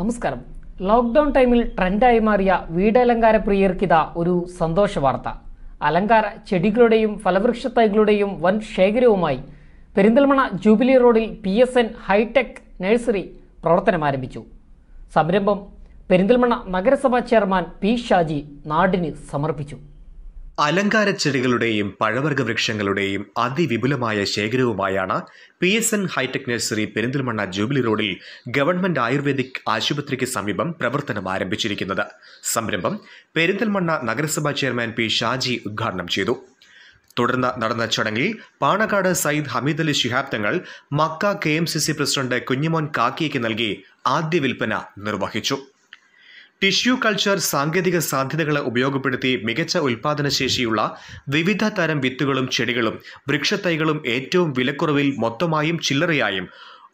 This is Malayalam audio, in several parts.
നമസ്കാരം. ലോക്ക്ഡൗൺ ടൈമിൽ ട്രെൻഡായി മാറിയ വീടലങ്കാര പ്രിയർക്കിത ഒരു സന്തോഷ വാർത്ത അലങ്കാര ചെടികളുടെയും ഫലവൃക്ഷ തൈകളുടെയും വൻ ശേഖരവുമായി പെരിന്തൽമണ ജൂബിലി റോഡിൽ P S N hi-tech nursery പ്രവർത്തനം ആരംഭിച്ചു സംരംഭം പെരിന്തൽമണ നഗരസഭാ ചെയർമാൻ പി ഷാജി നാടിന് സമർപ്പിച്ചു. അലങ്കാര ചെടികളുടെയും പഴവർഗ വൃക്ഷങ്ങളുടെയും അതിവിപുലമായ ശേഖരവുമായാണ് P S N hi-tech nursery Perinthalmanna Jubilee റോഡിൽ ഗവൺമെന്റ് ആയുർവേദിക് ആശുപത്രിക്ക് സമീപം പ്രവർത്തനം ആരംഭിച്ചിരിക്കുന്നത്. സംരംഭം പെരിന്തൽമണ്ണ നഗരസഭാ ചെയർമാൻ പി ഷാജി ഉദ്ഘാടനം ചെയ്തു. തുടർന്ന് നടന്ന ചടങ്ങിൽ Panakkad Sayyid Hameed Ali Shihab Thangal Mecca K M C C president Kunhimon കാക്കിയയ്ക്ക് നൽകി ആദ്യ വിൽപ്പന നിർവഹിച്ചു. ടിഷ്യൂ കൾച്ചർ സാങ്കേതിക സാധ്യതകളെ ഉപയോഗപ്പെടുത്തി മികച്ച ഉൽപാദനശേഷിയുള്ള വിവിധ തരം വിത്തുകളും ചെടികളും വൃക്ഷത്തൈകളും ഏറ്റവും വിലക്കുറവിൽ മൊത്തമായും ചില്ലറയായും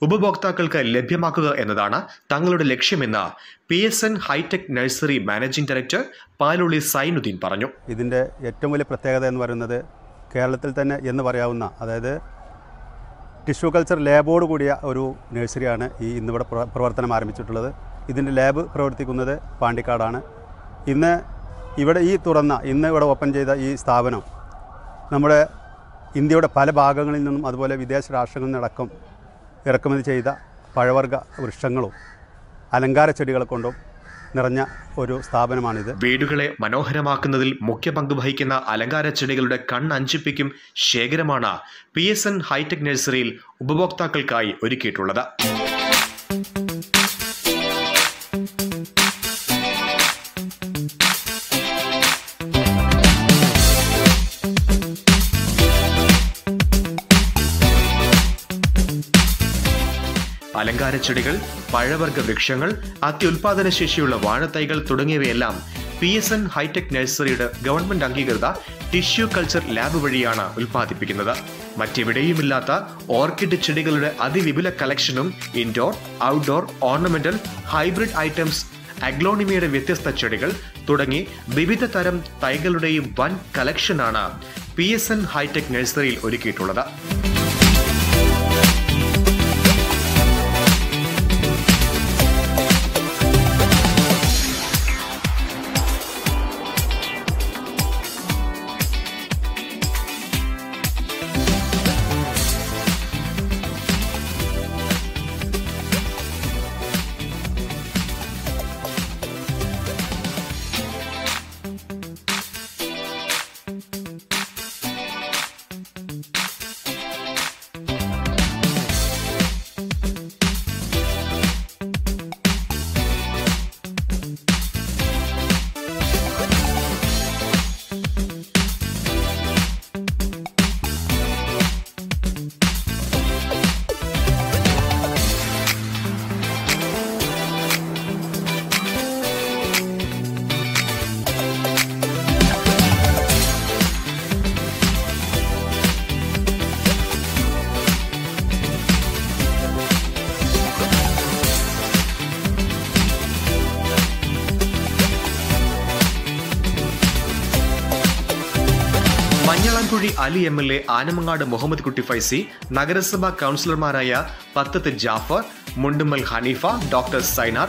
ഉപഭോക്താക്കൾക്ക് ലഭ്യമാക്കുക എന്നതാണ് തങ്ങളുടെ ലക്ഷ്യമെന്ന് P S N hi-tech nursery managing director Palulli Zainuddin പറഞ്ഞു. ഇതിന്റെ ഏറ്റവും വലിയ പ്രത്യേകത എന്ന് പറയുന്നത് കേരളത്തിൽ തന്നെ എന്ന് പറയാവുന്ന അതായത് ടിഷ്യൂ കൾച്ചർ ലാബോട് കൂടിയ ഒരു നഴ്സറിയാണ് ഈ ഇന്നിവിടെ പ്രവർത്തനം ആരംഭിച്ചിട്ടുള്ളത്. ഇതിന്റെ ലാബ് പ്രവർത്തിക്കുന്നത് പാണ്ടിക്കാടാണ്. ഇന്ന് ഇവിടെ ഈ തുറന്ന ഇന്ന് ഇവിടെ ഓപ്പൺ ചെയ്ത ഈ സ്ഥാപനം നമ്മുടെ ഇന്ത്യയുടെ പല ഭാഗങ്ങളിൽ നിന്നും അതുപോലെ വിദേശ രാഷ്ട്രങ്ങളിൽ നിന്നടക്കം ഇറക്കുമതി ചെയ്ത പഴവർഗ വൃക്ഷങ്ങളും അലങ്കാര ചെടികളെ കൊണ്ടും നിറഞ്ഞ ഒരു സ്ഥാപനമാണിത്. വീടുകളെ മനോഹരമാക്കുന്നതിൽ മുഖ്യ പങ്ക് വഹിക്കുന്ന അലങ്കാര ചെടികളുടെ കണ്ണഞ്ചിപ്പിക്കും ശേഖരമാണ് പി എസ് എൻ ഹൈടെക് നഴ്സറിയിൽ ഉപഭോക്താക്കൾക്കായി ഒരുക്കിയിട്ടുള്ളത്. അലങ്കാര ചെടികൾ പഴവർഗ വൃക്ഷങ്ങൾ അത്യുൽപാദന ശേഷിയുള്ള വാഴത്തൈകൾ തുടങ്ങിയവയെല്ലാം പി എസ് എൻ ഹൈടെക് നഴ്സറിയുടെ ഗവൺമെന്റ് അംഗീകൃത ടിഷ്യൂ കൾച്ചർ ലാബ് വഴിയാണ് ഉൽപ്പാദിപ്പിക്കുന്നത്. മറ്റെവിടെയുമില്ലാത്ത ഓർക്കിഡ് ചെടികളുടെ അതിവിപുല കളക്ഷനും indoor outdoor ornamental hybrid items അഗ്ലോണിമയുടെ വ്യത്യസ്ത ചെടികൾ തുടങ്ങി വിവിധ തരം തൈകളുടെയും വൻ കളക്ഷനാണ് പി എസ് എൻ ഹൈടെക് നഴ്സറിയിൽ ഒരുക്കിയിട്ടുള്ളത്. Manjalamkuzhi Ali M L A Anamangad Muhammad Kutty Faizy നഗരസഭാ കൗൺസിലർമാരായ Pathath Jafar Mundumal Haneefa doctor Zainar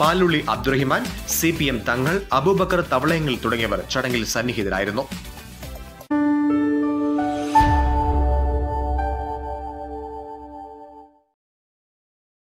Palulli Abdurahiman C P M Thangal Aboobacker തവളയങ്ങൾ തുടങ്ങിയവർ ചടങ്ങിൽ സന്നിഹിതരായിരുന്നു.